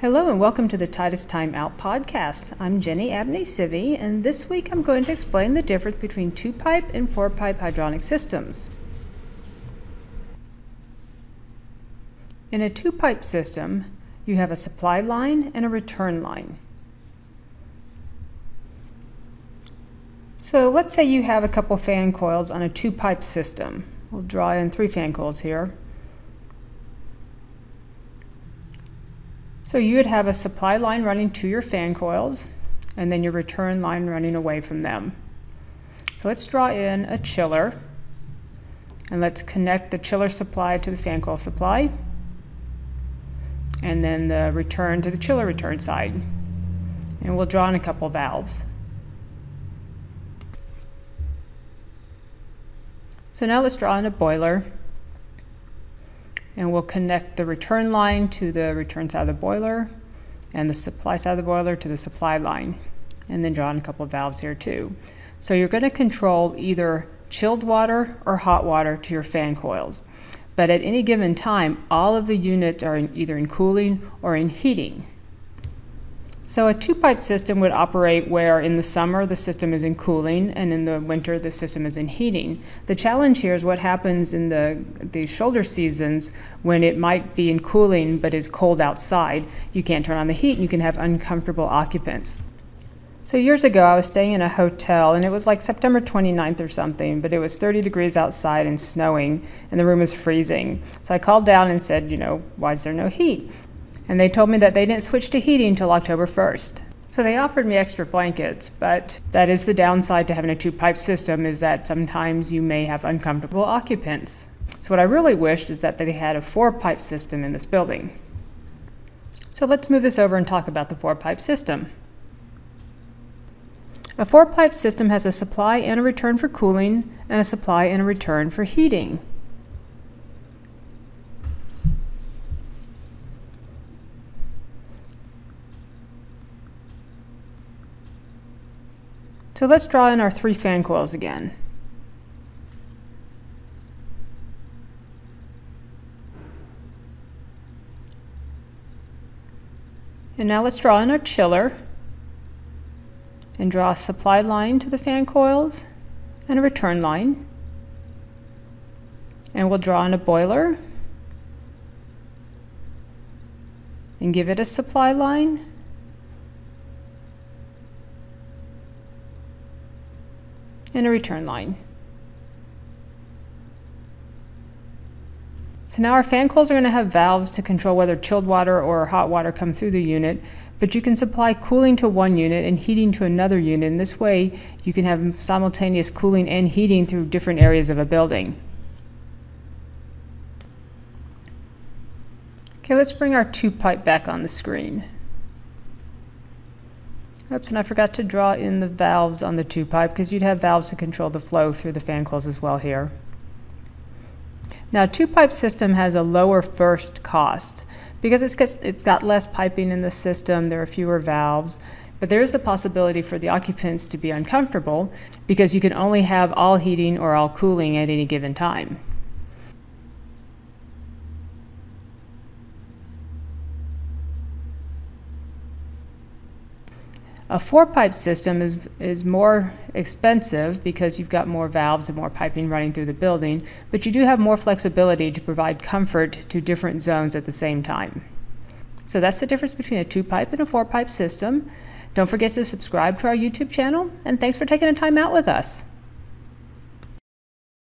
Hello and welcome to the Titus Time Out podcast. I'm Jenny Abney Civy, and this week I'm going to explain the difference between two pipe and four pipe hydronic systems. In a two pipe system, you have a supply line and a return line. So let's say you have a couple fan coils on a two pipe system. We'll draw in three fan coils here. So you would have a supply line running to your fan coils and then your return line running away from them. So let's draw in a chiller and let's connect the chiller supply to the fan coil supply and then the return to the chiller return side. And we'll draw in a couple valves. So now let's draw in a boiler and we'll connect the return line to the return side of the boiler and the supply side of the boiler to the supply line and then draw in a couple of valves here too. So you're going to control either chilled water or hot water to your fan coils. But at any given time, all of the units are in either in cooling or in heating. So a two-pipe system would operate where in the summer the system is in cooling and in the winter the system is in heating. The challenge here is what happens in the, the shoulder seasons when it might be in cooling but is cold outside. You can't turn on the heat and you can have uncomfortable occupants. So years ago I was staying in a hotel and it was like September 29th or something, but it was 30 degrees outside and snowing and the room was freezing. So I called down and said, you know, why is there no heat? And they told me that they didn't switch to heating until October 1st. So they offered me extra blankets, but that is the downside to having a two-pipe system is that sometimes you may have uncomfortable occupants. So what I really wished is that they had a four-pipe system in this building. So let's move this over and talk about the four-pipe system. A four-pipe system has a supply and a return for cooling and a supply and a return for heating. So let's draw in our three fan coils again. And now let's draw in our chiller and draw a supply line to the fan coils and a return line. And we'll draw in a boiler and give it a supply line and a return line. So now our fan coils are going to have valves to control whether chilled water or hot water come through the unit, but you can supply cooling to one unit and heating to another unit. In this way, you can have simultaneous cooling and heating through different areas of a building. Okay, let's bring our two pipe back on the screen. Oops, and I forgot to draw in the valves on the two pipe because you'd have valves to control the flow through the fan coils as well here. Now, two pipe system has a lower first cost because it's it's got less piping in the system, there are fewer valves, but there is a possibility for the occupants to be uncomfortable because you can only have all heating or all cooling at any given time. A four pipe system is, is more expensive because you've got more valves and more piping running through the building, but you do have more flexibility to provide comfort to different zones at the same time. So that's the difference between a two pipe and a four pipe system. Don't forget to subscribe to our YouTube channel, and thanks for taking the time out with us.